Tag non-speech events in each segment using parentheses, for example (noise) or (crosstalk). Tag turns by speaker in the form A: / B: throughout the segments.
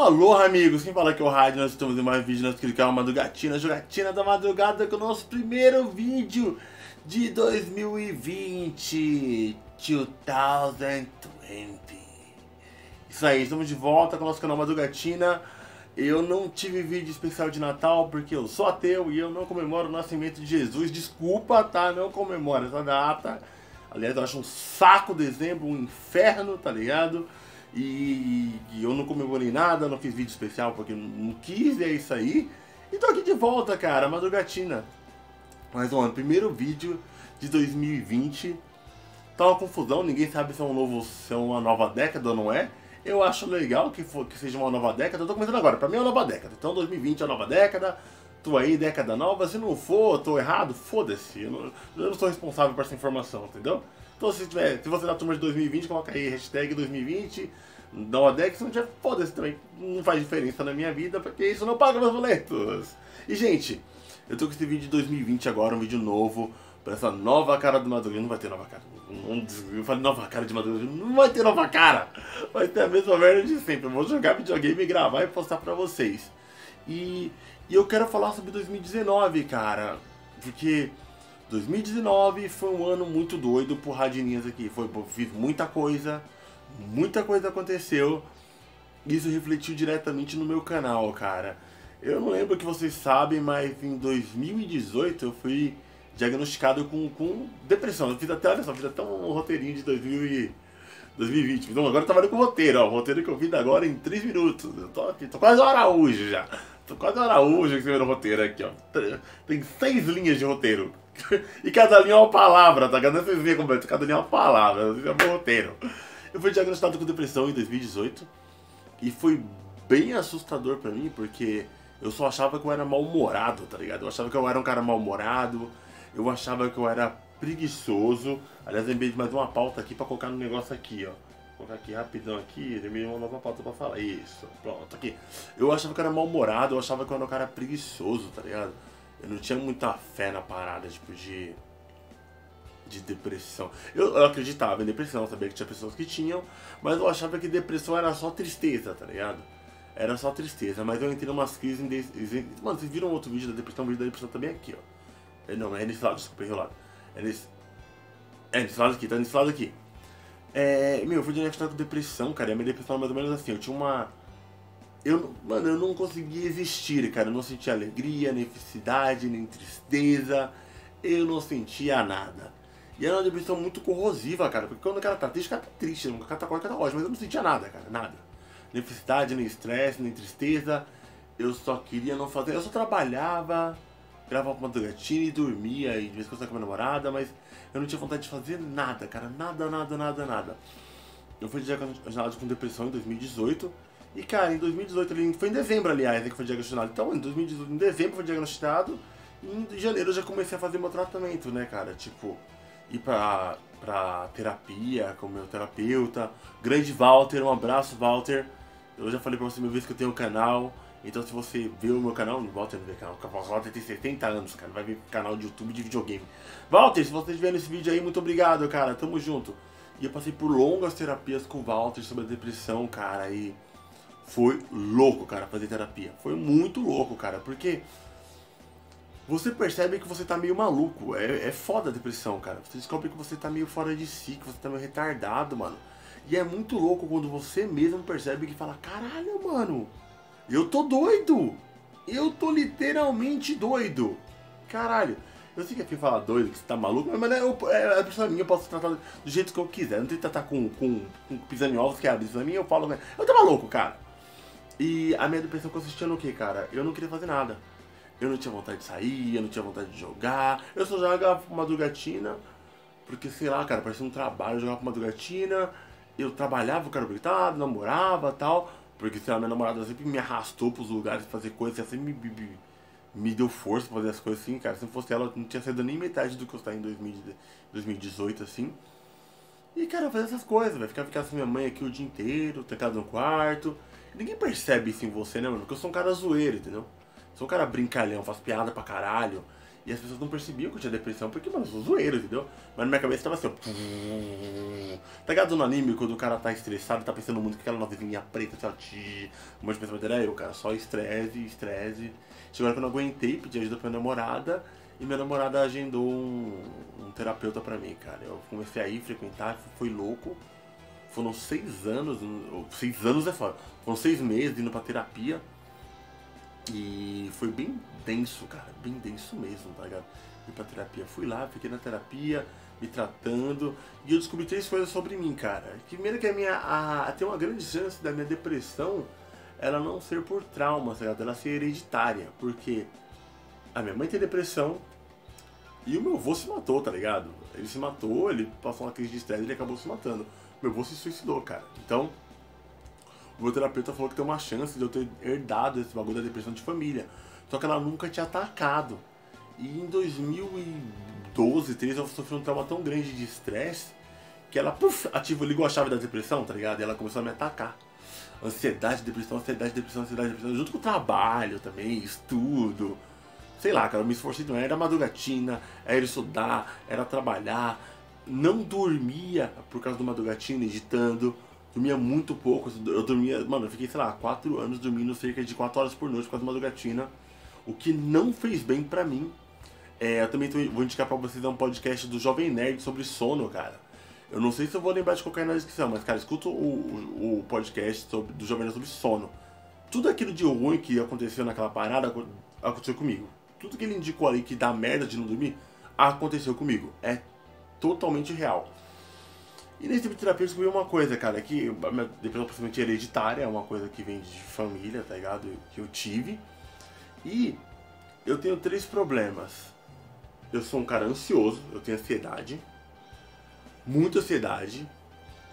A: Alô, amigos, quem fala que é o Rádio, nós estamos em mais vídeo, nós clicamos Madrugatina, jogatina da madrugada com o nosso primeiro vídeo de 2020, 2020. Isso aí, estamos de volta com o nosso canal Madrugatina. Eu não tive vídeo especial de Natal porque eu sou ateu e eu não comemoro o nascimento de Jesus. Desculpa, tá? Não comemoro essa data. Aliás, eu acho um saco dezembro, um inferno, tá ligado? E, e, eu não comemorei nada, não fiz vídeo especial porque não, quis, e é isso aí. E tô aqui de volta, cara, madrugatina. Mais um ano, primeiro vídeo de 2020. Tá uma confusão, ninguém sabe se é um novo, se é uma nova década ou não é. Eu acho legal que, for, que seja uma nova década. Eu tô começando agora, pra mim é uma nova década. Então 2020 é uma nova década. Tô aí, década nova. Se não for, tô errado, foda-se. Eu, não, eu não sou responsável por essa informação, entendeu? Então se, tiver, se você é da turma de 2020, coloca aí hashtag 2020, dá uma deck, se não tiver, foda-se também. Não faz diferença na minha vida, porque isso não paga meus boletos. E gente, eu tô com esse vídeo de 2020 agora, um vídeo novo, pra essa nova cara do Madruga. Não vai ter nova cara. Eu falei nova cara de Madruga. Não vai ter nova cara. Vai ter a mesma merda de sempre. Eu vou jogar videogame, gravar e postar pra vocês. E, e eu quero falar sobre 2019, cara. Porque 2019 foi um ano muito doido por Radininhas aqui. Foi, fiz muita coisa, muita coisa aconteceu. Isso refletiu diretamente no meu canal, cara. Eu não lembro que vocês sabem, mas em 2018 eu fui diagnosticado com, com depressão. Eu fiz até, olha só, fiz até um roteirinho de 2000 e 2020. Então agora eu trabalho com o roteiro, ó. O roteiro que eu fiz agora em 3 minutos. Eu tô, aqui, tô quase Araújo já. Tô quase Araújo que você vê no roteiro aqui, ó. Tem seis linhas de roteiro. (laughs) e cada linha é uma palavra, tá? Vocês veem como é, cada linha é uma palavra, é um roteiro. Eu fui diagnosticado com depressão em 2018 e foi bem assustador pra mim, porque eu só achava que eu era mal-humorado, tá ligado? Eu achava que eu era um cara mal-humorado, eu achava que eu era preguiçoso. Aliás, lembrei de mais uma pauta aqui pra colocar no negócio aqui, ó. Vou colocar aqui rapidão aqui, lembrei uma nova pauta pra falar. Isso, pronto, aqui. Eu achava que eu era mal-humorado, eu achava que eu era um cara preguiçoso, tá ligado? Eu não tinha muita fé na parada, tipo, de. de depressão. Eu, eu acreditava em depressão, sabia que tinha pessoas que tinham, mas eu achava que depressão era só tristeza, tá ligado? Era só tristeza, mas eu entrei numas crises. Em, mano, vocês viram outro vídeo da depressão? O vídeo da depressão também aqui, ó. É, não, é nesse lado, desculpa, errei o lado. É nesse. É nesse lado aqui, tá nesse lado aqui. É, meu, eu fui diagnosticado com depressão, cara. E a minha depressão era mais ou menos assim. Eu tinha uma eu, mano, eu não conseguia existir, cara. Eu não sentia alegria, nem felicidade, nem tristeza. Eu não sentia nada. E era uma depressão muito corrosiva, cara. Porque quando o cara tá triste, o cara tá triste. O cara tá o cara tá ótimo. Mas eu não sentia nada, cara. Nada. Nem felicidade, nem estresse, nem tristeza. Eu só queria não fazer. Eu só trabalhava, gravava uma gatinha e dormia. E de vez em quando com a minha namorada. Mas eu não tinha vontade de fazer nada, cara. Nada, nada, nada, nada. Eu fui diagnosticado com depressão em 2018. E, cara, em 2018, ele foi em dezembro, aliás, né, que foi diagnosticado. Então, em 2018, em dezembro foi diagnosticado. E em janeiro eu já comecei a fazer meu tratamento, né, cara? Tipo, ir pra, pra terapia com meu terapeuta. Grande Walter, um abraço, Walter. Eu já falei pra você mil vezes que eu tenho um canal. Então, se você vê o meu canal, Walter não vê canal, o Walter tem 70 anos, cara, vai ver canal de YouTube de videogame. Walter, se vocês vendo esse vídeo aí, muito obrigado, cara, tamo junto. E eu passei por longas terapias com o Walter sobre a depressão, cara, e foi louco, cara, fazer terapia. Foi muito louco, cara, porque você percebe que você tá meio maluco. É, é foda a depressão, cara. Você descobre que você tá meio fora de si, que você tá meio retardado, mano. E é muito louco quando você mesmo percebe que fala: caralho, mano, eu tô doido. Eu tô literalmente doido. Caralho. Eu sei que aqui fala doido, que você tá maluco, mas é, é a pessoa minha, eu posso tratar do jeito que eu quiser. Não tem que tratar com, com, com pisando em que é a pessoa minha, eu falo, né? Eu tô maluco, cara. E a minha depressão consistia no que, cara? Eu não queria fazer nada. Eu não tinha vontade de sair, eu não tinha vontade de jogar. Eu só jogava madrugatina, porque sei lá, cara, parecia um trabalho. Eu jogava madrugatina, eu trabalhava, o cara gritado, namorava tal. Porque sei lá, minha namorada sempre me arrastou pros lugares fazer coisas, assim, me, me, me deu força pra fazer as coisas assim, cara. Se não fosse ela, eu não tinha saído nem metade do que eu estava em 2018, assim. E, cara, eu fazia essas coisas, vai ficar ficar com minha mãe aqui o dia inteiro, trancado no quarto. Ninguém percebe isso em você, né, mano? Porque eu sou um cara zoeiro, entendeu? Sou um cara brincalhão, faço piada pra caralho. E as pessoas não percebiam que eu tinha depressão, porque, mano, eu sou zoeiro, entendeu? Mas na minha cabeça tava assim, ó. (laughs) Tá ligado no anime, quando o cara tá estressado, tá pensando muito que aquela novelinha preta, assim, ó, tch, um monte de pensamento era eu, cara. Só estresse, estresse. Chegou que eu não aguentei, pedi ajuda pra minha namorada. E minha namorada agendou um, um terapeuta pra mim, cara. Eu comecei a ir frequentar, foi louco. Foram seis anos, seis anos é foda. Foram seis meses indo pra terapia. E foi bem denso, cara, bem denso mesmo, tá ligado? Fui pra terapia, fui lá, fiquei na terapia, me tratando, e eu descobri três coisas sobre mim, cara. Primeiro que a minha. A, tem uma grande chance da minha depressão ela não ser por trauma, tá ligado? Ela ser hereditária, porque a minha mãe tem depressão e o meu avô se matou, tá ligado? Ele se matou, ele passou uma crise de estresse e ele acabou se matando. Meu avô se suicidou, cara. Então, o meu terapeuta falou que tem uma chance de eu ter herdado esse bagulho da depressão de família. Só que ela nunca tinha atacado. E em 2012, 13, eu sofri um trauma tão grande de estresse que ela, puf, ativou, ligou a chave da depressão, tá ligado? E ela começou a me atacar. Ansiedade, depressão, ansiedade, depressão, ansiedade, depressão, junto com o trabalho também, estudo. Sei lá, cara, eu me esforcei. Era madrugatina, era estudar, era trabalhar. Não dormia por causa do madrugatina, editando dormia muito pouco. Eu dormia, mano, eu fiquei, sei lá, 4 anos dormindo cerca de 4 horas por noite causa de madrugatina. O que não fez bem pra mim. É, eu também vou indicar pra vocês um podcast do Jovem Nerd sobre sono, cara. Eu não sei se eu vou lembrar de colocar na descrição, mas, cara, escuta o, o, o podcast sobre, do Jovem Nerd sobre sono. Tudo aquilo de ruim que aconteceu naquela parada aconteceu comigo. Tudo que ele indicou ali que dá merda de não dormir, aconteceu comigo. É totalmente real. E nesse tipo de terapia eu descobri uma coisa, cara, que a minha depressão possivelmente hereditária, é uma coisa que vem de família, tá ligado? Que eu tive. E eu tenho três problemas. Eu sou um cara ansioso, eu tenho ansiedade, muita ansiedade.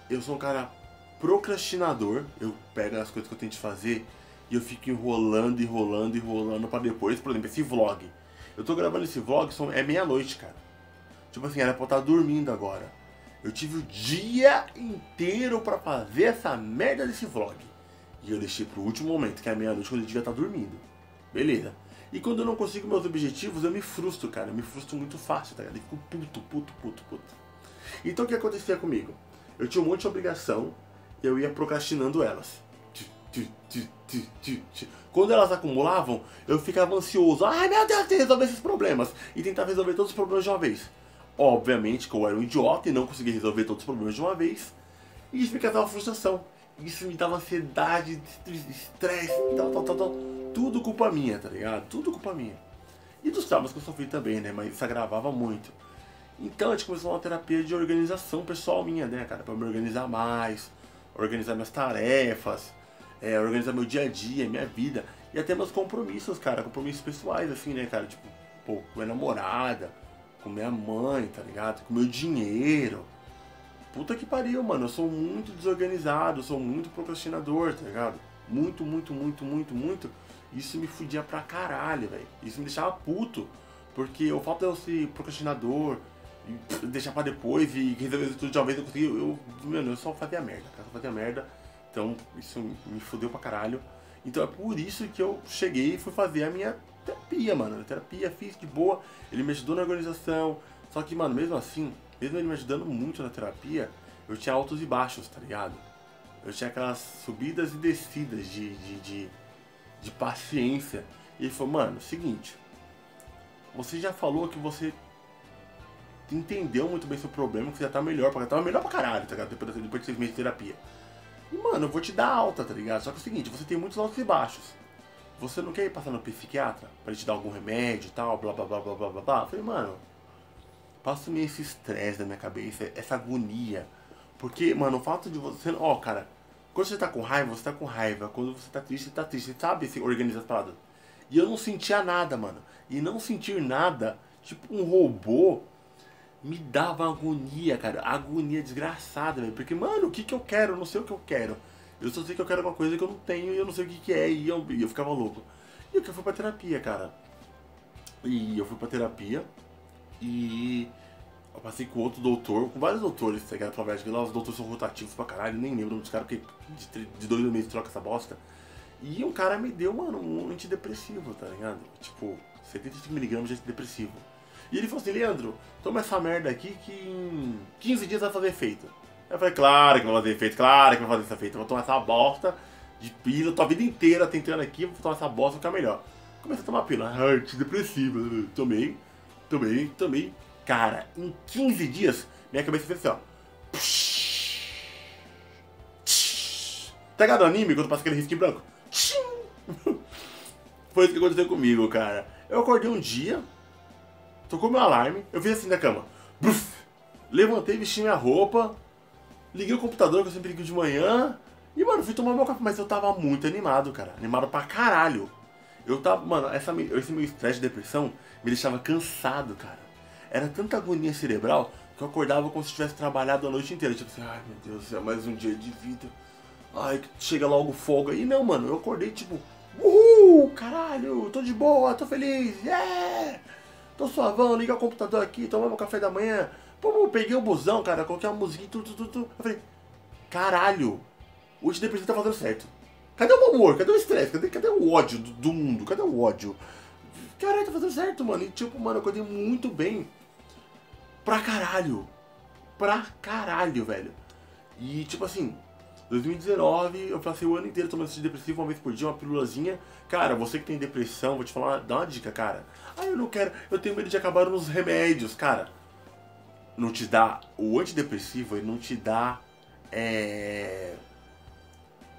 A: Eu sou um cara procrastinador, eu pego as coisas que eu tenho de fazer e eu fico enrolando, enrolando, enrolando para depois, por exemplo, esse vlog. Eu tô gravando esse vlog, é meia-noite, cara. Tipo assim, era pra eu estar dormindo agora. Eu tive o dia inteiro para fazer essa merda desse vlog. E eu deixei pro último momento, que é a meia-noite, quando eu devia estar dormindo. Beleza. E quando eu não consigo meus objetivos, eu me frustro, cara. Eu me frustro muito fácil, tá ligado? Eu fico puto, puto, puto, puto. Então o que acontecia comigo? Eu tinha um monte de obrigação e eu ia procrastinando elas. Quando elas acumulavam, eu ficava ansioso. Ai meu Deus, tem que resolver esses problemas. E tentava resolver todos os problemas de uma vez. Obviamente que eu era um idiota e não conseguia resolver todos os problemas de uma vez. E isso me causava frustração. Isso me dava ansiedade, estresse, tal, tal, tal, tal. Tudo culpa minha, tá ligado? Tudo culpa minha. E dos traumas que eu sofri também, né? Mas isso agravava muito. Então a gente começou uma terapia de organização pessoal minha, né, cara? Pra me organizar mais, organizar minhas tarefas, é, organizar meu dia a dia, minha vida. E até meus compromissos, cara. Compromissos pessoais, assim, né, cara? Tipo, pô, minha namorada com minha mãe, tá ligado? Com meu dinheiro. Puta que pariu, mano. Eu sou muito desorganizado, sou muito procrastinador, tá ligado? Muito, muito, muito, muito, muito. Isso me fudia pra caralho, velho. Isso me deixava puto. Porque o fato de eu ser procrastinador, deixar pra depois e resolver tudo de uma vez, eu consegui. Eu, mano, eu só fazia merda, cara. Só fazia merda. Então isso me fudeu pra caralho. Então é por isso que eu cheguei e fui fazer a minha terapia, mano. Terapia, fiz de boa. Ele me ajudou na organização. Só que, mano, mesmo assim, mesmo ele me ajudando muito na terapia, eu tinha altos e baixos, tá ligado? Eu tinha aquelas subidas e descidas de, de, de, de paciência. E ele falou, mano, seguinte. Você já falou que você entendeu muito bem seu problema, que você já tá melhor, porque tava melhor pra caralho, tá ligado? Depois, depois de seis meses de terapia. E, mano, eu vou te dar alta, tá ligado? Só que é o seguinte, você tem muitos altos e baixos você não quer ir passar no psiquiatra pra ele te dar algum remédio e tal, blá blá blá blá blá blá blá? Eu falei, mano, passa-me esse estresse na minha cabeça, essa agonia. Porque, mano, o fato de você. Ó, oh, cara, quando você tá com raiva, você tá com raiva. Quando você tá triste, você tá triste. Você sabe se organiza as paradas. E eu não sentia nada, mano. E não sentir nada, tipo um robô, me dava agonia, cara. Agonia desgraçada, velho. Porque, mano, o que que eu quero? Eu não sei o que eu quero. Eu só sei que eu quero uma coisa que eu não tenho e eu não sei o que, que é, e eu, e eu ficava louco. E eu fui pra terapia, cara. E eu fui pra terapia e eu passei com outro doutor, com vários doutores, tá ligado? De lá, os doutores são rotativos pra caralho, nem lembro dos caras, porque de, de dois meses troca essa bosta. E um cara me deu, mano, um antidepressivo, tá ligado? Tipo, 75mg de antidepressivo. E ele falou assim, Leandro, toma essa merda aqui que em 15 dias vai fazer efeito. Eu falei, claro que vai fazer efeito, claro que vai fazer efeito. Eu vou tomar essa bosta de pila, tua vida inteira tentando aqui, vou tomar essa bosta ficar melhor. Comecei a tomar pila, antidepressivo, tomei, tomei, tomei. Cara, em 15 dias, minha cabeça fez assim, ó. Tá ligado anime quando passa aquele risquinho branco? (laughs) Foi isso que aconteceu comigo, cara. Eu acordei um dia, tocou meu alarme, eu fiz assim na cama. Levantei, vesti minha roupa, liguei o computador que eu sempre ligo de manhã. E, mano, fui tomar meu café, mas eu tava muito animado, cara. Animado pra caralho. Eu tava, mano, essa, esse meu estresse de depressão me deixava cansado, cara. Era tanta agonia cerebral que eu acordava como se tivesse trabalhado a noite inteira. Tipo assim, ai meu Deus do céu, mais um dia de vida. Ai, chega logo folga. E não, mano, eu acordei tipo, uhul, caralho, tô de boa, tô feliz, yeah! Tô suavão, liga o computador aqui, tomar meu café da manhã. Pô, peguei o busão, cara, coloquei uma musiquinha, tudo, tudo, tudo. Eu falei, caralho, o antidepressivo tá fazendo certo. Cadê o amor? Cadê o estresse? Cadê, cadê o ódio do, do, mundo? Cadê o ódio? Caralho, tá fazendo certo, mano. E tipo, mano, eu acordei muito bem. Pra caralho. Pra caralho, velho. E tipo assim, 2019 eu passei o ano inteiro tomando antidepressivo uma vez por dia, uma pílulazinha. Cara, você que tem depressão, vou te falar, dá uma dica, cara. Ah, eu não quero, eu tenho medo de acabar nos remédios, cara. Não te dá, o antidepressivo, ele não te dá, é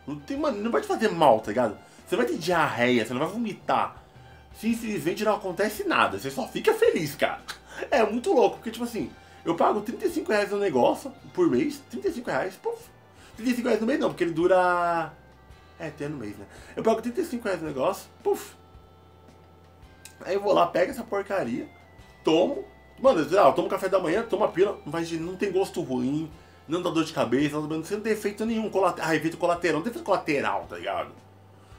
A: não, tem, mano, não vai te fazer mal, tá ligado? Você vai ter diarreia, você não vai vomitar. Simplesmente não acontece nada, você só fica feliz, cara. É muito louco, porque tipo assim, eu pago 35 reais no negócio por mês, 35 reais, puf. 35 reais no mês não, porque ele dura. É, até no mês, né? Eu pago 35 reais no negócio, puf. Aí eu vou lá, pego essa porcaria, tomo. Mano, eu tomo café da manhã, tomo a pila, vai, não tem gosto ruim, não dá dor de cabeça, não, tem efeito nenhum, colateral, ah, efeito colateral, não tem efeito colateral, tá ligado?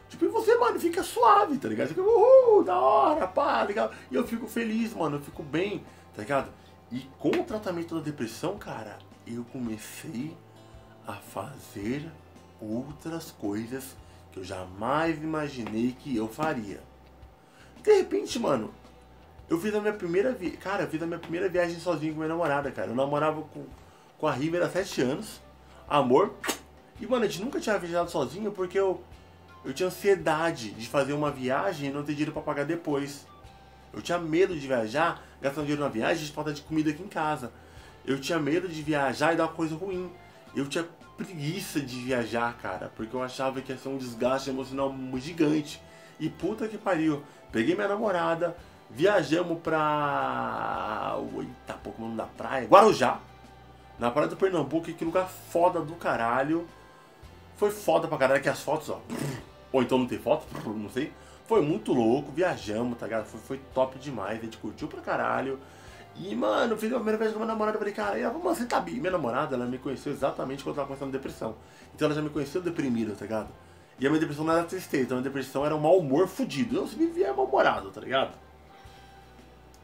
A: Tipo, e você, mano, fica suave, tá ligado? Fica, uhul, da hora, pá, tá ligado? E eu fico feliz, mano, eu fico bem, tá ligado? E com o tratamento da depressão, cara, eu comecei a fazer outras coisas que eu jamais imaginei que eu faria. De repente, mano, eu fiz a minha primeira viagem. Cara, eu fiz a minha primeira viagem sozinho com minha namorada, cara. Eu namorava com com a River há 7 anos. Amor. E, mano, a gente nunca tinha viajado sozinho porque eu, eu tinha ansiedade de fazer uma viagem e não ter dinheiro pra pagar depois. Eu tinha medo de viajar, gastar dinheiro na viagem e falta de comida aqui em casa. Eu tinha medo de viajar e dar uma coisa ruim. Eu tinha preguiça de viajar, cara, porque eu achava que ia ser um desgaste emocional gigante. E puta que pariu. Peguei minha namorada, viajamos pra. Eita, pouco nome da praia. Guarujá. Na Praia do Pernambuco, que lugar foda do caralho. Foi foda pra caralho que as fotos, ó. Ou então não tem foto, não sei. Foi muito louco, viajamos, tá ligado? Foi, foi top demais, a gente curtiu pra caralho. E, mano, fiz a primeira vez com a minha namorada, eu falei, cara, ela, você tá bem. Minha namorada, ela me conheceu exatamente quando eu tava começando depressão. Então ela já me conheceu deprimida, tá ligado? E a minha depressão não era tristeza, a minha depressão era um mau humor fudido. Eu me via mal-humorado, tá ligado?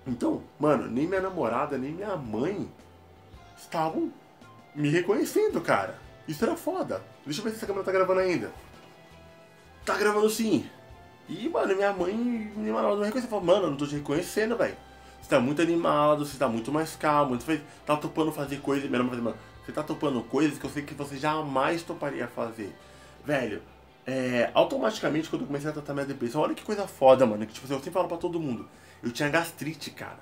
A: Então, mano, nem minha namorada, nem minha mãe estavam me reconhecendo, cara. Isso era foda. Deixa eu ver se essa câmera tá gravando ainda. Tá gravando sim. E, mano, minha mãe me mandou não reconheceu. Falou, mano, eu não tô te reconhecendo, velho. Você tá muito animado, você tá muito mais calmo. Você tá topando fazer coisas. Minha mãe mano, você tá topando coisas que eu sei que você jamais toparia fazer. Velho, é, automaticamente quando eu comecei a tratar minha depressão, olha que coisa foda, mano. Que tipo assim, eu sempre falo pra todo mundo. Eu tinha gastrite, cara.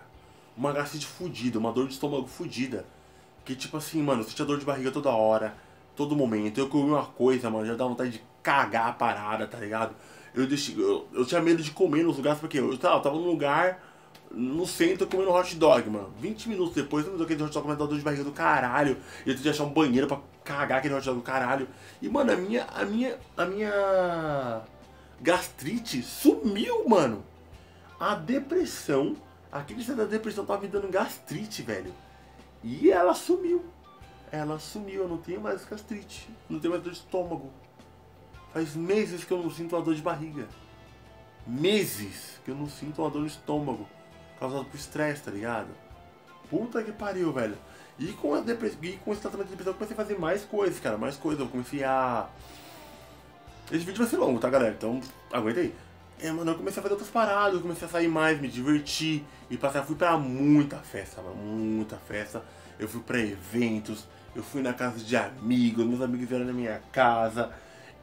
A: Uma gastrite fudida, uma dor de estômago fudida. Que tipo assim, mano, eu sentia dor de barriga toda hora, todo momento. Eu comi uma coisa, mano, já dava vontade de cagar a parada, tá ligado? Eu, deixei, eu, eu tinha medo de comer nos lugares, porque eu, tava, eu tava num lugar no centro comendo hot dog, mano. 20 minutos depois, eu me aquele hot dog com dor de barriga do caralho. Eu tinha que achar um banheiro pra cagar aquele hot dog do caralho. E, mano, a minha. A minha. A minha. Gastrite sumiu, mano. A depressão. Aquele da depressão tava me dando gastrite, velho. E ela sumiu. Ela sumiu, eu não tenho mais gastrite, não tenho mais dor de estômago. Faz meses que eu não sinto uma dor de barriga. Meses que eu não sinto uma dor no estômago. Causado por estresse, tá ligado? Puta que pariu, velho. E com, a depressão, e com esse tratamento de depressão eu comecei a fazer mais coisas, cara. Mais coisas. Eu comecei a. Esse vídeo vai ser longo, tá, galera? Então, aguenta aí. É, mano, eu comecei a fazer outras paradas, eu comecei a sair mais, me divertir. E passar, fui pra muita festa, mano, muita festa. Eu fui pra eventos, eu fui na casa de amigos, meus amigos vieram na minha casa.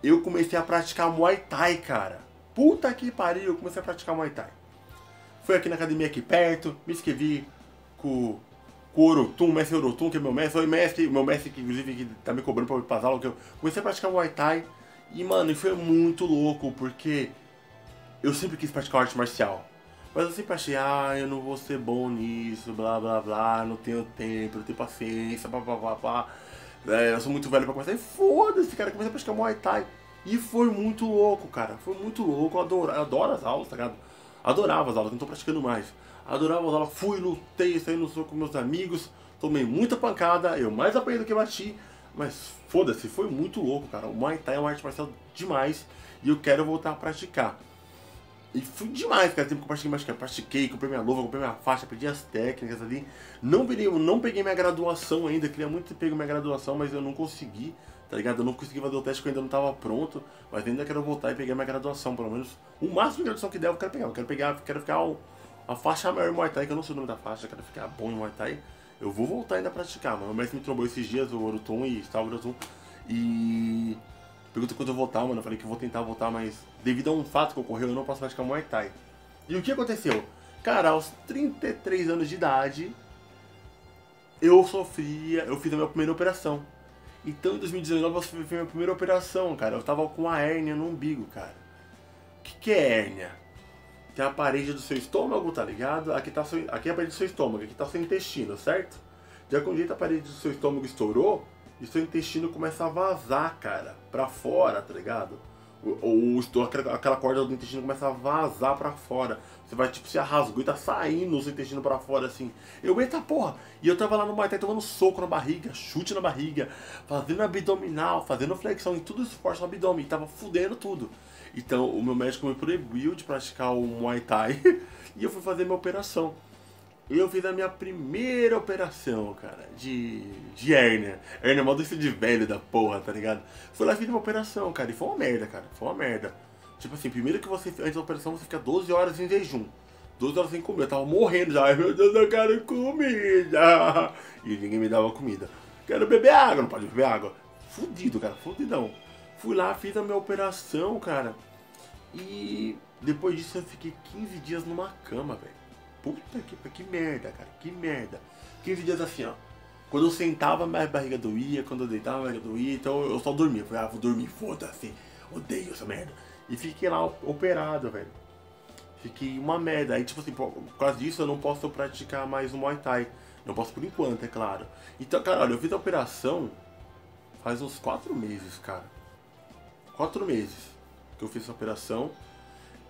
A: Eu comecei a praticar Muay Thai, cara. Puta que pariu, eu comecei a praticar Muay Thai. Fui aqui na academia aqui perto, me inscrevi com, com o Orotum, mestre Orotum, que é meu mestre. Oi, mestre, meu mestre que inclusive que tá me cobrando pra ir pra aula, que eu comecei a praticar Muay Thai. E, mano, foi muito louco, porque eu sempre quis praticar arte marcial. Mas eu sempre achei, ah, eu não vou ser bom nisso, blá blá blá, não tenho tempo, não tenho paciência, blá blá blá blá. É, eu sou muito velho pra começar. E foda-se, cara, comecei a praticar Muay Thai. E foi muito louco, cara. Foi muito louco. Eu adoro, eu adoro as aulas, tá ligado? Adorava as aulas, não tô praticando mais. Adorava as aulas, fui, lutei, saí no soco com meus amigos, tomei muita pancada, eu mais apanhei do que bati. Mas foda-se, foi muito louco, cara. O Muay Thai é uma arte marcial demais e eu quero voltar a praticar. E fui demais, cara, que eu pratiquei, mas, cara, pratiquei, comprei minha luva, comprei minha faixa, pedi as técnicas ali. Não, virei, não peguei minha graduação ainda, queria muito ter pego minha graduação, mas eu não consegui, tá ligado? Eu não consegui fazer o teste porque eu ainda não estava pronto, mas ainda quero voltar e pegar minha graduação, pelo menos. O máximo de graduação que der eu quero pegar. Eu quero pegar, quero ficar o, a faixa maior em Muay Thai, que eu não sei o nome da faixa, quero ficar bom em Muay Thai. Eu vou voltar ainda a praticar, mano. O mestre me trombou esses dias, o Oruton e Stavo Oruton, e pergunta quando eu voltar, mano. Eu falei que eu vou tentar voltar, mas devido a um fato que ocorreu, eu não posso praticar Muay Thai. E o que aconteceu? Cara, aos 33 anos de idade, eu sofria, eu fiz a minha primeira operação. Então em 2019 eu fiz a minha primeira operação, cara. Eu tava com a hérnia no umbigo, cara. O que, que é hérnia? Tem a parede do seu estômago, tá ligado? Aqui, tá seu, aqui é a parede do seu estômago, aqui tá o seu intestino, certo? Já que um jeito a parede do seu estômago estourou, e seu intestino começa a vazar, cara, pra fora, tá ligado? Ou aquela corda do intestino começa a vazar pra fora. Você vai tipo se arrasgou e tá saindo o seu intestino pra fora assim. Eu, eita porra! E eu tava lá no Muay Thai tomando soco na barriga, chute na barriga, fazendo abdominal, fazendo flexão e tudo esforço no abdômen. E tava fudendo tudo. Então o meu médico me proibiu de praticar o Muay Thai (laughs) e eu fui fazer minha operação. Eu fiz a minha primeira operação, cara, de, de hérnia. Hérnia mal desse de velho da porra, tá ligado? Fui lá e fiz uma operação, cara, e foi uma merda, cara. Foi uma merda. Tipo assim, primeiro que você, antes da operação, você fica 12 horas em jejum. 12 horas sem comer. Eu tava morrendo já. Ai, meu Deus, eu quero comida. (laughs) E ninguém me dava comida. Quero beber água, não pode beber água. Fudido, cara, fudidão. Fui lá, fiz a minha operação, cara. E depois disso eu fiquei 15 dias numa cama, velho. Puta que, que merda, cara, que merda. 15 dias assim, ó. Quando eu sentava, minha barriga doía, quando eu deitava, minha barriga doía, então eu só dormia. falei, ah, vou dormir, foda-se, odeio essa merda. E fiquei lá operado, velho. Fiquei uma merda. Aí, tipo assim, por, causa disso eu não posso praticar mais o Muay Thai. Não posso por enquanto, é claro. Então, cara, olha, eu fiz a operação faz uns 4 meses, cara. 4 meses que eu fiz essa operação.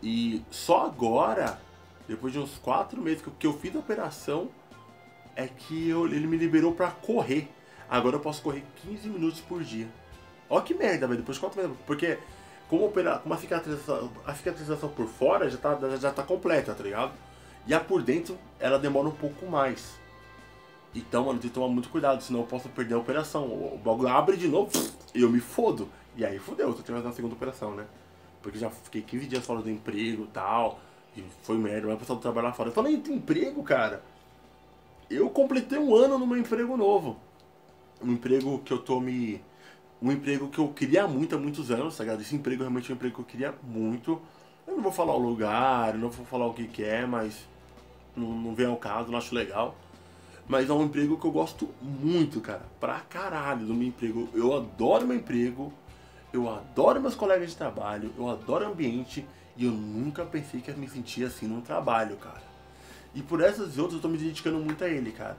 A: E só agora depois de uns quatro meses que eu fiz a operação, é que eu, ele me liberou pra correr. Agora eu posso correr 15 minutos por dia. Ó que merda, velho. Depois de quatro meses. Porque como, opera, como a, cicatrização, a cicatrização por fora já tá, já tá completa, tá ligado? E a por dentro, ela demora um pouco mais. Então, mano, tem que tomar muito cuidado, senão eu posso perder a operação. O bagulho abre de novo e eu me fodo. E aí fodeu, tô tendo uma segunda operação, né? Porque já fiquei 15 dias fora do emprego e tal. E foi merda, do trabalho lá fora. Eu falei, de emprego, cara. Eu completei um ano no meu emprego novo. Um emprego que eu tô me. Um emprego que eu queria muito há muitos anos, tá ligado? Esse emprego realmente é um emprego que eu queria muito. Eu não vou falar o lugar, não vou falar o que, que é, mas não, não vem ao caso, não acho legal. Mas é um emprego que eu gosto muito, cara. Pra caralho do meu emprego. Eu adoro meu emprego. Eu adoro meus colegas de trabalho. Eu adoro o ambiente. E eu nunca pensei que ia me sentir assim num trabalho, cara. E por essas e outras eu tô me dedicando muito a ele, cara.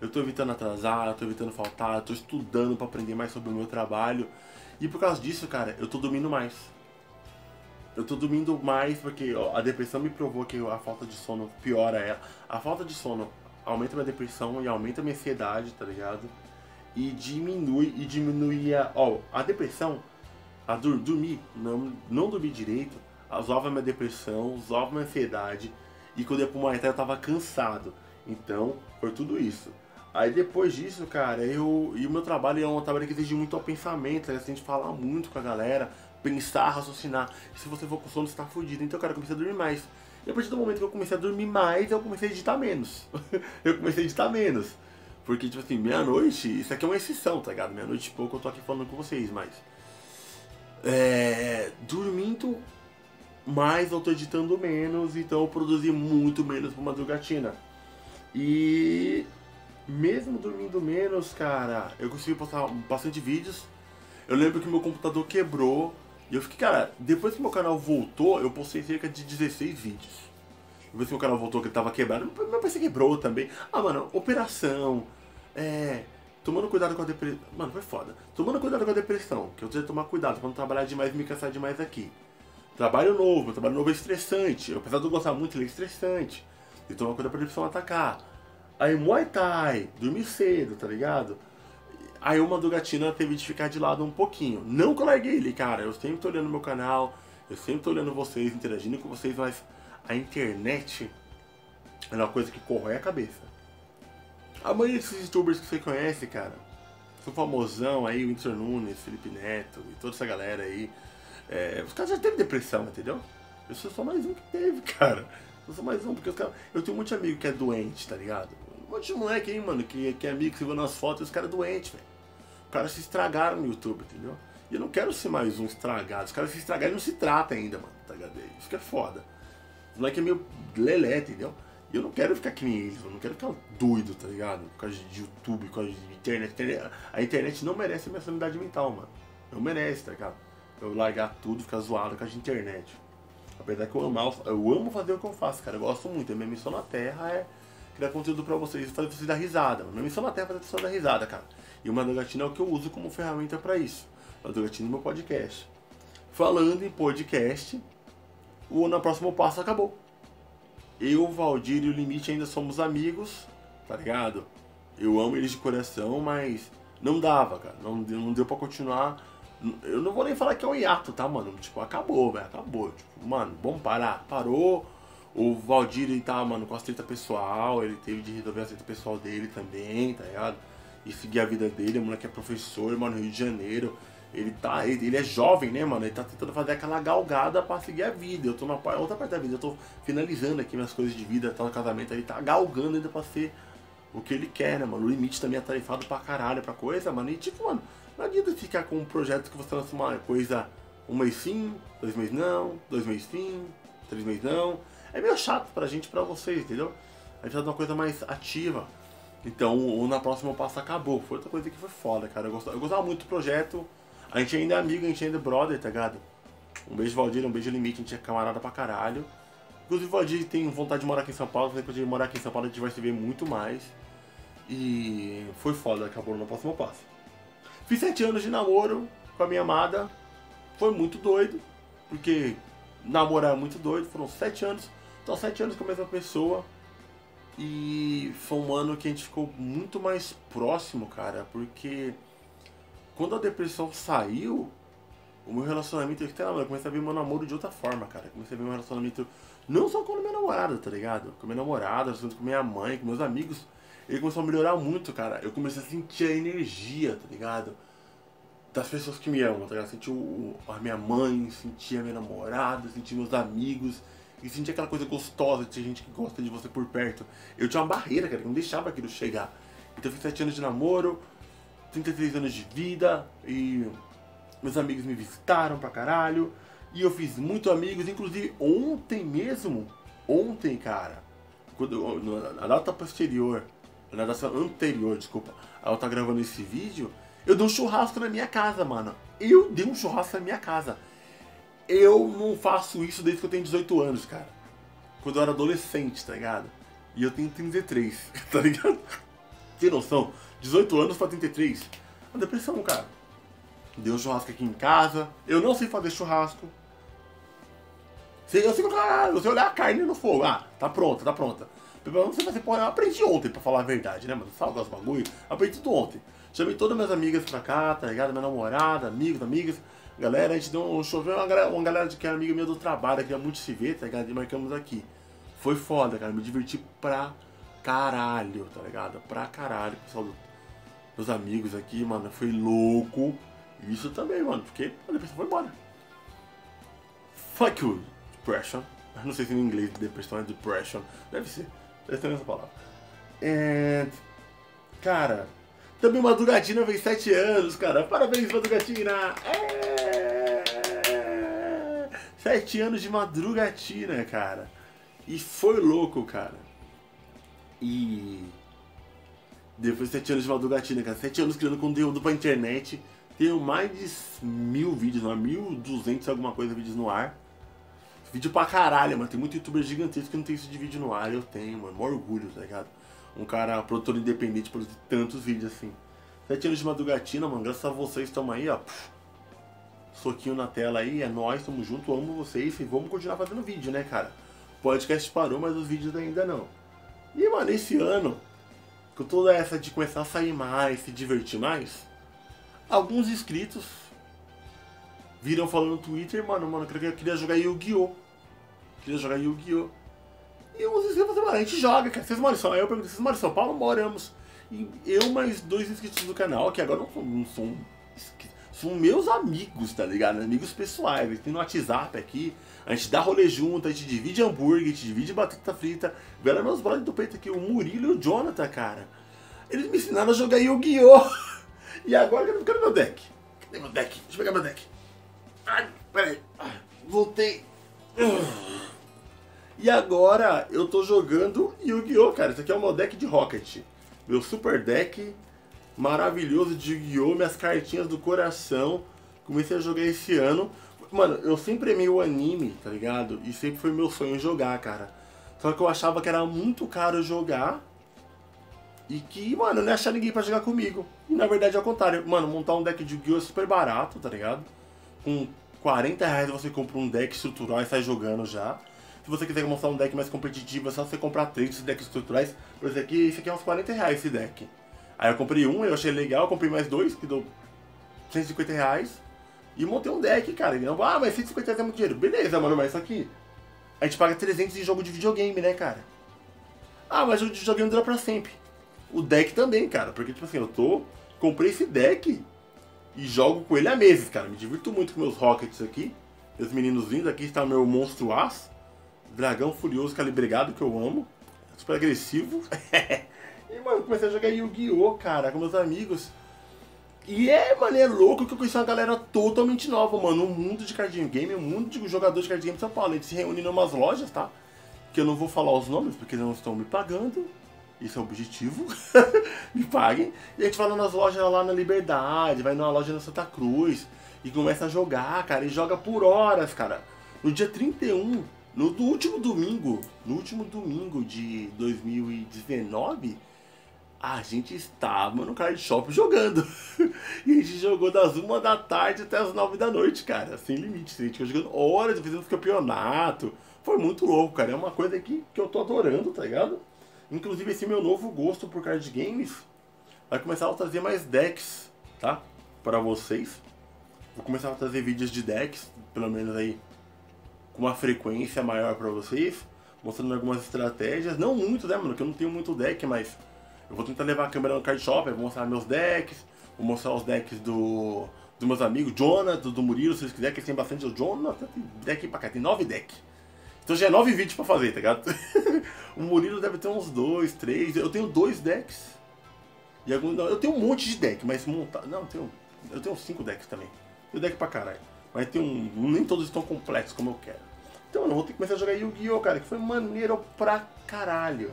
A: Eu tô evitando atrasar, eu tô evitando faltar, eu tô estudando para aprender mais sobre o meu trabalho. E por causa disso, cara, eu tô dormindo mais. Eu tô dormindo mais porque ó, a depressão me provou que a falta de sono piora ela. A falta de sono aumenta minha depressão e aumenta minha ansiedade, tá ligado? E diminui e diminui a, ó, a depressão, a dur dormir, não, não dormir direito, usava minha depressão, usava minha ansiedade. E quando ia pro Muay Thai eu tava cansado. Então, foi tudo isso. Aí depois disso, cara, eu. E o meu trabalho é um trabalho que exige muito ao pensamento, né? Você tem que falar muito com a galera, pensar, raciocinar. E se você for com sono, você tá fudido. Então, cara, eu comecei a dormir mais. E a partir do momento que eu comecei a dormir mais, eu comecei a editar menos. (laughs) eu comecei a editar menos. Porque, tipo assim, meia-noite, isso aqui é uma exceção, tá ligado? Meia-noite e pouco eu tô aqui falando com vocês, mas. É. Dormindo mais, eu tô editando menos, então eu produzi muito menos pra madrugatina. E. Mesmo dormindo menos, cara, eu consegui postar bastante vídeos. Eu lembro que meu computador quebrou e eu fiquei, cara, depois que meu canal voltou, eu postei cerca de 16 vídeos. Depois que meu canal voltou, que ele tava quebrado, meu PC quebrou também. Ah, mano, operação, é. Tomando cuidado com a depressão. Mano, foi foda. Tomando cuidado com a depressão, que eu que tomar cuidado pra não trabalhar demais e me cansar demais aqui. Trabalho novo, trabalho novo é estressante. Apesar de eu gostar muito, ele é estressante. E tomar cuidado pra depressão atacar. Aí Muay Thai, dormir cedo, tá ligado? Aí o Madugatina teve de ficar de lado um pouquinho. Não que ele, cara. Eu sempre tô olhando meu canal, eu sempre tô olhando vocês, interagindo com vocês, mas a internet é uma coisa que corrói a cabeça. A maioria desses youtubers que você conhece, cara, são famosão aí, Whindersson Nunes, Felipe Neto e toda essa galera aí. É, os caras já teve depressão, entendeu? Eu sou só mais um que teve, (laughs) cara. Eu sou mais um, porque os caras. Eu tenho muito amigo que é doente, tá ligado? Um monte de moleque aí, mano, que, que é amigo que você vê nas fotos e os caras é doentes, velho. Os caras se estragaram no YouTube, entendeu? E eu não quero ser mais um estragado. Os caras se estragaram e não se trata ainda, mano, tá ligado? Isso que é foda. Os moleque é meio lelé, entendeu? E eu não quero ficar que nem eles, eu não quero ficar doido, tá ligado? Por causa de YouTube, por causa de internet. A internet não merece a minha sanidade mental, mano. Não merece, tá ligado? Eu largar tudo, ficar zoado causa de internet. Apesar que eu amo, eu amo fazer o que eu faço, cara. Eu gosto muito. A minha missão na Terra é criar conteúdo pra vocês e fazer vocês dar risada. Minha missão na Terra é fazer vocês dar risada, cara. E o Madrugatina é o que eu uso como ferramenta para isso. Madrugatina é meu podcast. Falando em podcast, o Na Próximo Passo acabou. Eu, Valdir e o Limite ainda somos amigos, tá ligado? Eu amo eles de coração, mas não dava, cara. Não, não deu pra continuar. Eu não vou nem falar que é um hiato, tá, mano? Tipo, acabou, velho. Acabou. Tipo, mano, vamos parar. Parou. O Valdir, ele tá, mano, com a treta pessoal. Ele teve de resolver a treta pessoal dele também, tá ligado? e seguir a vida dele. O moleque é professor, mano, no Rio de Janeiro. Ele tá. Ele, ele, é jovem, né, mano? Ele tá tentando fazer aquela galgada pra seguir a vida. Eu tô na outra parte da vida, eu tô finalizando aqui minhas coisas de vida, tá no casamento, ele tá galgando ainda pra ser o que ele quer, né, mano? O limite também é tarifado pra caralho pra coisa, mano. E tipo, mano, não adianta ficar com um projeto que você lança uma coisa um mês sim, dois meses não, dois meses sim, três meses não. É meio chato pra gente pra vocês, entendeu? A gente faz uma coisa mais ativa. Então o Na Próxima Passo acabou. Foi outra coisa que foi foda, cara. Eu gostava, eu gostava muito do projeto. A gente ainda é amigo, a gente ainda é brother, tá ligado? Um beijo Valdir, um beijo Limite, a gente é camarada pra caralho. Inclusive o Valdir tem vontade de morar aqui em São Paulo, depois de morar aqui em São Paulo a gente vai se ver muito mais. E foi foda, acabou no próximo passo. Fiz sete anos de namoro com a minha amada. Foi muito doido, porque namorar é muito doido, foram sete anos. Então sete anos com a mesma pessoa. E foi um ano que a gente ficou muito mais próximo, cara, porque quando a depressão saiu, o meu relacionamento, eu comecei a ver meu namoro de outra forma, cara. Comecei a ver meu relacionamento não só com a minha namorada, tá ligado? Com a minha namorada, com minha mãe, com meus amigos. Ele começou a melhorar muito, cara. Eu comecei a sentir a energia, tá ligado? Das pessoas que me amam, tá ligado? Senti o, a minha mãe, senti a minha namorada, senti meus amigos e sentir aquela coisa gostosa de gente que gosta de você por perto. Eu tinha uma barreira, cara, que não deixava aquilo chegar. Então eu fiz 7 anos de namoro, 33 anos de vida, e meus amigos me visitaram pra caralho. E eu fiz muitos amigos, inclusive ontem mesmo, ontem, cara, quando, na data posterior, na data anterior, desculpa, ela tá gravando esse vídeo, eu dei um churrasco na minha casa, mano. Eu dei um churrasco na minha casa. Eu não faço isso desde que eu tenho 18 anos, cara. Quando eu era adolescente, tá ligado? E eu tenho 33, (laughs) tá ligado? Tem noção? 18 anos pra 33. Uma depressão, cara. Deu um churrasco aqui em casa. Eu não sei fazer churrasco. Eu sei, eu sei olhar a carne no fogo. Ah, tá pronta, tá pronta. Eu não sei fazer porra. Eu aprendi ontem, pra falar a verdade, né, mano? Sabe os bagulho? Aprendi tudo ontem. Chamei todas minhas amigas pra cá, tá ligado? Minha namorada, amigos, amigas. Galera, a gente deu um show, uma galera, uma galera que é amiga minha do trabalho, que é muito se ver, tá ligado? E marcamos aqui. Foi foda, cara. Me diverti pra caralho, tá ligado? Pra caralho, pessoal do, dos amigos aqui, mano. Foi louco. Isso também, mano, porque a depressão foi embora. Fuck you, depression. Não sei se em inglês depressão é depression. Deve ser. Deve ser essa palavra. And... Cara, também Madrugatina fez 7 anos, cara. Parabéns, Madrugatina! É... 7 anos de Madrugatina, cara. E foi louco, cara. E... Depois de 7 anos de Madrugatina, cara. 7 anos criando conteúdo pra internet. Tenho mais de mil vídeos ar, 1200 alguma coisa vídeos no ar. Vídeo pra caralho, mano. Tem muito youtuber gigantesco que não tem isso de vídeo no ar. Eu tenho, mano. Mó orgulho, tá ligado? Um cara, produtor independente, produzir tantos vídeos assim. Sete anos de madrugatina, mano. Graças a vocês estamos aí, ó. Soquinho na tela aí, é nóis, tamo junto, amo vocês e vamos continuar fazendo vídeo, né, cara? O podcast parou, mas os vídeos ainda não. E, mano, esse ano, com toda essa de começar a sair mais, se divertir mais, alguns inscritos viram falando no Twitter, mano, mano, eu queria jogar Yu-Gi-Oh! Queria jogar Yu-Gi-Oh! E uns inscritos falaram, mano, a gente joga, cara. Vocês moram em São Paulo? Eu perguntei, vocês moram em São Paulo? Moramos. E eu mais dois inscritos do canal, que agora não são, não são são meus amigos, tá ligado? Amigos pessoais. Eles têm no WhatsApp aqui. A gente dá rolê junto, a gente divide hambúrguer, a gente divide batata frita. Velho, meus brothers do peito aqui, o Murilo e o Jonathan, cara. Eles me ensinaram a jogar Yu-Gi-Oh! (laughs) E agora eu quero meu deck. Cadê meu deck? Deixa eu pegar meu deck. Ai, peraí. Voltei. E agora eu tô jogando Yu-Gi-Oh, cara. Isso aqui é o meu deck de Rocket. Meu super deck maravilhoso de Yu-Gi-Oh! Minhas cartinhas do coração. Comecei a jogar esse ano. Mano, eu sempre amei o anime, tá ligado? E sempre foi meu sonho jogar, cara. Só que eu achava que era muito caro jogar. E que, mano, não ia achar ninguém pra jogar comigo. E na verdade é o contrário. Mano, montar um deck de Yu-Gi-Oh! é super barato, tá ligado? Com 40 reais você compra um deck estrutural e sai jogando já. Se você quiser montar um deck mais competitivo, é só você comprar três decks estruturais. Por exemplo, aqui, esse aqui é uns 40 reais esse deck. Aí eu comprei um, eu achei legal, comprei mais dois, que deu 150 reais. E montei um deck, cara. Não, ah, mas 150 reais é muito dinheiro. Beleza, mano, mas isso aqui. A gente paga 300 em jogo de videogame, né, cara? Ah, mas o videogame dura pra sempre. O deck também, cara. Porque, tipo assim, eu tô. Comprei esse deck e jogo com ele há meses, cara. Me divirto muito com meus Rockets aqui. Meus meninos lindos. Aqui está meu monstro As. Dragão Furioso Calibrigado, que eu amo. Super agressivo. (laughs) E, mano, comecei a jogar Yu-Gi-Oh, cara, com meus amigos. E é, mano, é louco que eu conheci uma galera totalmente nova, mano. Um mundo de cardinho game, um mundo de jogadores de cardinho game de São Paulo. Gente se reúne em umas lojas, tá? Que eu não vou falar os nomes, porque eles não estão me pagando. Isso é o objetivo. (laughs) me paguem. E a gente vai nas lojas lá na Liberdade, vai numa loja na Santa Cruz. E começa a jogar, cara. E joga por horas, cara. No dia 31, no, no último domingo, no último domingo de 2019 a gente estava no card shop jogando. (laughs) e a gente jogou das uma da tarde até as nove da noite, cara. Sem limite. A gente ficou jogando horas, fizemos campeonato. Foi muito louco, cara. É uma coisa que, que eu tô adorando, tá ligado? Inclusive esse meu novo gosto por card games vai começar a trazer mais decks, tá? Para vocês. Vou começar a trazer vídeos de decks, pelo menos aí com uma frequência maior para vocês, mostrando algumas estratégias, não muito, né, mano, que eu não tenho muito deck, mas eu vou tentar levar a câmera no card shop, vou mostrar meus decks, vou mostrar os decks do, dos meus amigos, Jonathan, do Murilo, se vocês quiserem, que têm bastante. O Jonathan tem deck pra cá, tem nove decks. Então já é nove vídeos pra fazer, tá ligado? (laughs) o Murilo deve ter uns dois, três. Eu tenho dois decks. E algum, não, eu tenho um monte de deck, mas montar. Não, eu tenho, eu tenho cinco decks também. Tenho deck pra caralho. Mas tem um. Nem todos estão complexos como eu quero. Então vou ter que começar a jogar Yu-Gi-Oh, cara, que foi maneiro pra caralho.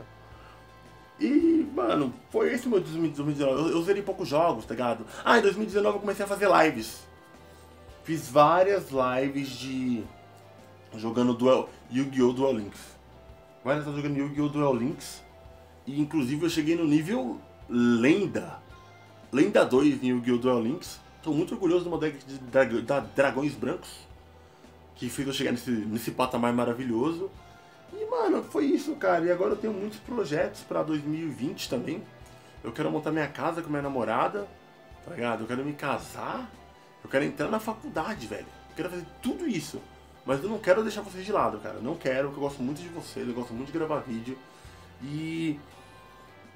A: E, mano, foi esse meu 2019. Eu, eu zerei poucos jogos, tá ligado? Ah, em 2019 eu comecei a fazer lives. Fiz várias lives de. jogando Duel. Yu-Gi-Oh! Duel Links. Várias vezes jogando Yu-Gi-Oh! Duel Links. E inclusive eu cheguei no nível Lenda. Lenda 2 em Yu-Gi-Oh! Duel Links. Tô muito orgulhoso do meu deck de dra dragões brancos. Que fez eu chegar nesse, nesse patamar maravilhoso. E, mano, foi isso, cara. E agora eu tenho muitos projetos pra 2020 também. Eu quero montar minha casa com minha namorada, tá ligado? Eu quero me casar. Eu quero entrar na faculdade, velho. Eu quero fazer tudo isso. Mas eu não quero deixar vocês de lado, cara. Não quero, porque eu gosto muito de vocês, eu gosto muito de gravar vídeo. E.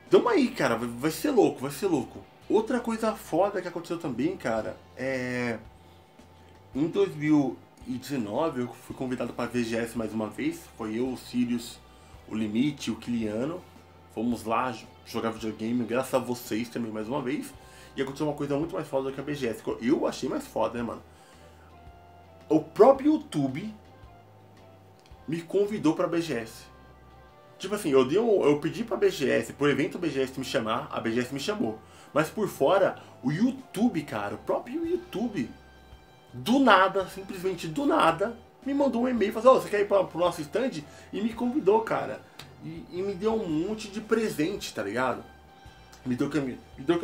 A: Tamo aí, cara. Vai ser louco, vai ser louco. Outra coisa foda que aconteceu também, cara, é. Em 2000 2019 eu fui convidado para a VGS mais uma vez. Foi eu, o Sirius, o Limite, o Kiliano. Fomos lá jogar videogame, graças a vocês também mais uma vez. E aconteceu uma coisa muito mais foda do que a BGS. Eu achei mais foda, né, mano? O próprio YouTube me convidou pra BGS. Tipo assim, eu, dei um, eu pedi pra BGS, pro evento BGS me chamar, a BGS me chamou. Mas por fora, o YouTube, cara, o próprio YouTube, do nada, simplesmente do nada, me mandou um e-mail, falou, oh, você quer ir pra, pro nosso stand? E me convidou, cara. E, e, me deu um monte de presente, tá ligado? Me deu, cami me deu,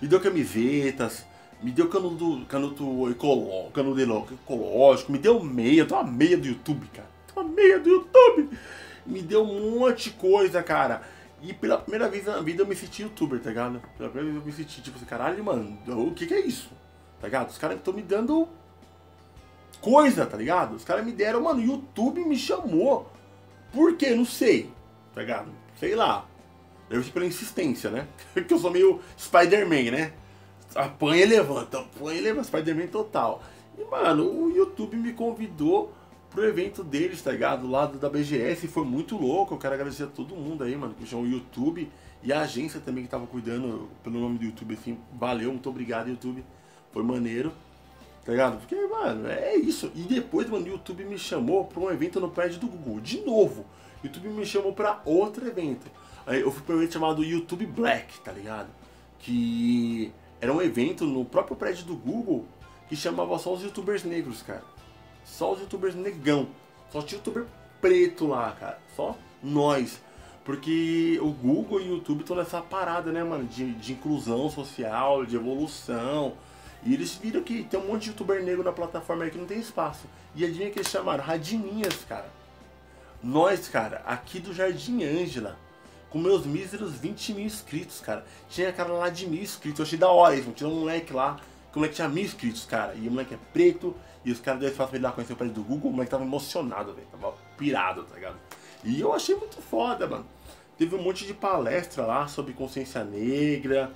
A: me deu camisetas, me deu canudo, canudo ecológico, canudo ecológico, me deu meia, deu uma meia do YouTube, cara. Deu uma meia do YouTube. Me deu um monte de coisa, cara. E pela primeira vez na vida eu me senti youtuber, tá ligado? Pela primeira vez eu me senti, tipo assim, caralho, mano, o que que é isso? Tá ligado? Os caras estão me dando coisa, tá ligado? Os caras me deram, mano, YouTube me chamou. Por quê? Não sei, tá ligado? Sei lá. Deve ser pela insistência, né? (laughs) Porque eu sou meio Spider-Man, né? Apanha e levanta, apanha e levanta, Spider-Man total. E, mano, o YouTube me convidou pro evento deles, tá ligado? Do lado da BGS, foi muito louco. Eu quero agradecer a todo mundo aí, mano, que chamou o YouTube e a agência também que tava cuidando pelo nome do YouTube, assim. Valeu, muito obrigado, YouTube. Foi maneiro, tá ligado? Porque, mano, é isso. E depois, mano, o YouTube me chamou pra um evento no prédio do Google, de novo. O YouTube me chamou pra outro evento. Aí eu fui pra um evento chamado YouTube Black, tá ligado? Que era um evento no próprio prédio do Google que chamava só os youtubers negros, cara. Só os youtubers negão. Só tinha youtuber preto lá, cara. Só nós. Porque o Google e o YouTube estão nessa parada, né, mano? De, de inclusão social, de evolução. E eles viram que tem um monte de youtuber negro na plataforma aí que não tem espaço. E adivinha que eles chamaram? Radininhas, cara. Nós, cara, aqui do Jardim Ângela com meus míseros 20 mil inscritos, cara. Tinha cara lá de mil inscritos, eu achei da hora isso. Tinha um moleque lá, que o moleque tinha mil inscritos, cara. E o moleque é preto, e os caras deu espaço pra ele lá conhecer o prédio do Google, o moleque tava emocionado, velho. Tava pirado, tá ligado? E eu achei muito foda, mano. Teve um monte de palestra lá sobre consciência negra,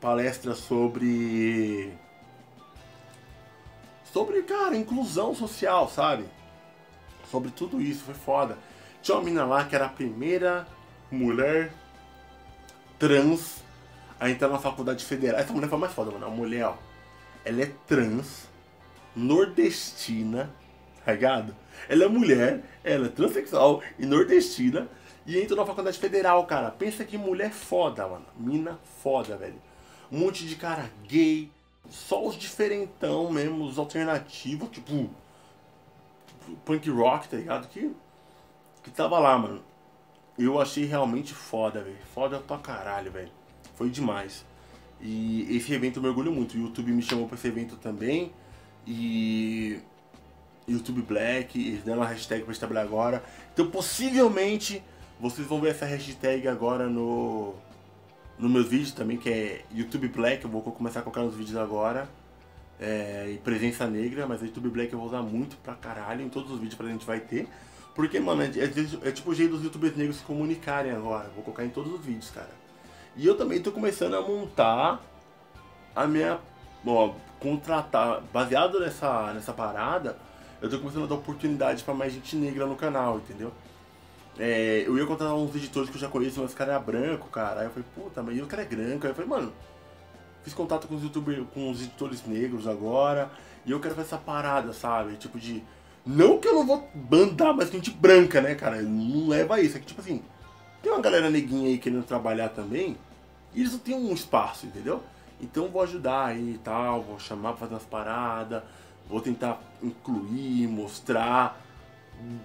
A: palestra sobre. Sobre, cara, inclusão social, sabe? Sobre tudo isso, foi foda. Tinha uma mina lá que era a primeira mulher trans a entrar na faculdade federal. Essa mulher foi mais foda, mano. A mulher, ó, ela é trans, nordestina, tá ligado? Ela é mulher, ela é transexual e nordestina e entra na faculdade federal, cara. Pensa que mulher foda, mano. Mina foda, velho. Um monte de cara gay, só os diferentão mesmo, os alternativos, tipo, tipo punk rock, tá ligado? Que que tava lá, mano. Eu achei realmente foda, velho. Foda pra caralho, velho. Foi demais. E esse evento eu mergulho muito. O YouTube me chamou pra esse evento também. E. YouTube Black, eles deram uma hashtag pra trabalhar agora. Então possivelmente vocês vão ver essa hashtag agora no. No meus vídeos também, que é YouTube Black, eu vou começar a colocar nos vídeos agora. É, e presença negra, mas YouTube Black eu vou usar muito pra caralho em todos os vídeos que a gente vai ter. Porque, mano, é, é, é, tipo o jeito dos youtubers negros se comunicarem agora. Vou colocar em todos os vídeos, cara. E eu também tô começando a montar a minha. Ó, contratar. Baseado nessa, nessa parada, eu tô começando a dar oportunidade pra mais gente negra no canal, entendeu? É, eu ia contratar uns editores que eu já conheço, mas o cara é branco, cara. Aí eu falei, puta, mas o cara é branco. Aí eu falei, mano, fiz contato com os youtubers, com os editores negros agora. E eu quero fazer essa parada, sabe? Tipo de não que eu não vou bandar mais gente branca, né, cara? Não leva isso. É que, tipo assim, tem uma galera neguinha aí querendo trabalhar também, e eles não têm um espaço, entendeu? Então vou ajudar aí e tal, vou chamar pra fazer umas paradas, vou tentar incluir, mostrar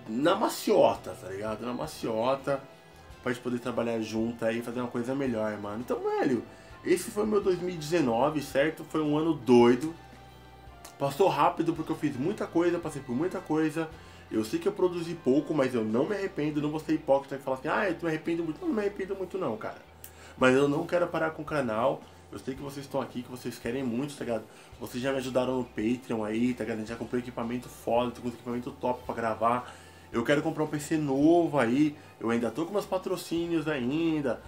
A: na maciota, tá ligado? Na maciota, pra gente poder trabalhar junto aí e fazer uma coisa melhor, mano. Então, velho, esse foi meu 2019, certo? Foi um ano doido. Passou rápido porque eu fiz muita coisa, passei por muita coisa. Eu sei que eu produzi pouco, mas eu não me arrependo, não vou ser hipócrita e falar assim, ah, eu me arrependo muito. Não, não me arrependo muito não, cara. Mas eu não quero parar com o canal. Eu sei que vocês estão aqui, que vocês querem muito, tá ligado? Vocês já me ajudaram no Patreon aí, tá ligado? Já comprou equipamento foda, tô com equipamento top pra gravar. Eu quero comprar um PC novo aí. Eu ainda tô com meus patrocínios ainda.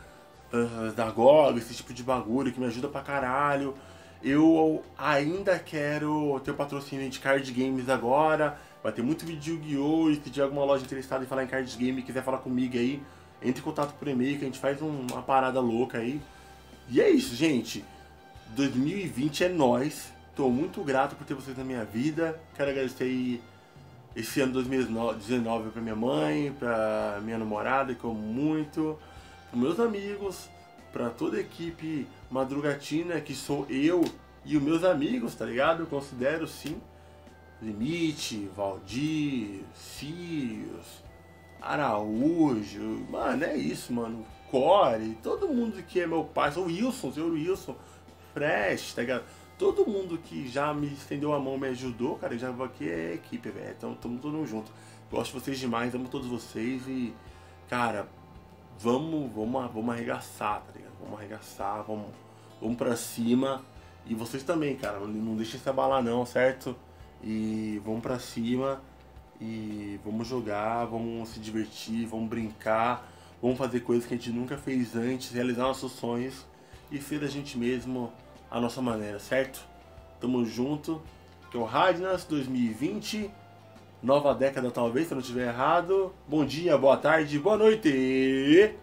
A: Da GOG, esse tipo de bagulho que me ajuda pra caralho. Eu ainda quero ter o patrocínio de card games agora. Vai ter muito vídeo de Yu-Gi-Oh! E se tiver alguma loja interessada em falar em card game e quiser falar comigo aí, entre em contato por e-mail que a gente faz uma parada louca aí. E é isso, gente. 2020 é nós. Tô muito grato por ter vocês na minha vida. Quero agradecer esse ano 2019 para minha mãe, para minha namorada, que eu amo muito, para meus amigos, para toda a equipe madrugatina, que sou eu e os meus amigos, tá ligado? Eu considero sim. Limite, Valdir, Sirius, Araújo, mano, é isso, mano. Core, todo mundo que é meu pai, o Wilson, o senhor Wilson, Fresh, tá ligado? Todo mundo que já me estendeu a mão, me ajudou, cara, já aqui é equipe, velho. Então, tamo todo junto. Gosto de vocês demais, amo todos vocês e, cara, vamos, vamos, vamos arregaçar, tá ligado? Vamos arregaçar, vamos, vamos pra cima. E vocês também, cara, não deixem se abalar não, certo? E vamos pra cima e vamos jogar, vamos se divertir, vamos brincar, vamos fazer coisas que a gente nunca fez antes, realizar nossos sonhos e ser a gente mesmo a nossa maneira, certo? Tamo junto. Que é o Radnas 2020, nova década talvez, se eu não estiver errado. Bom dia, boa tarde, boa noite.